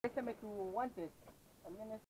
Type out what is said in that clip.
Préstame tus guantes. También es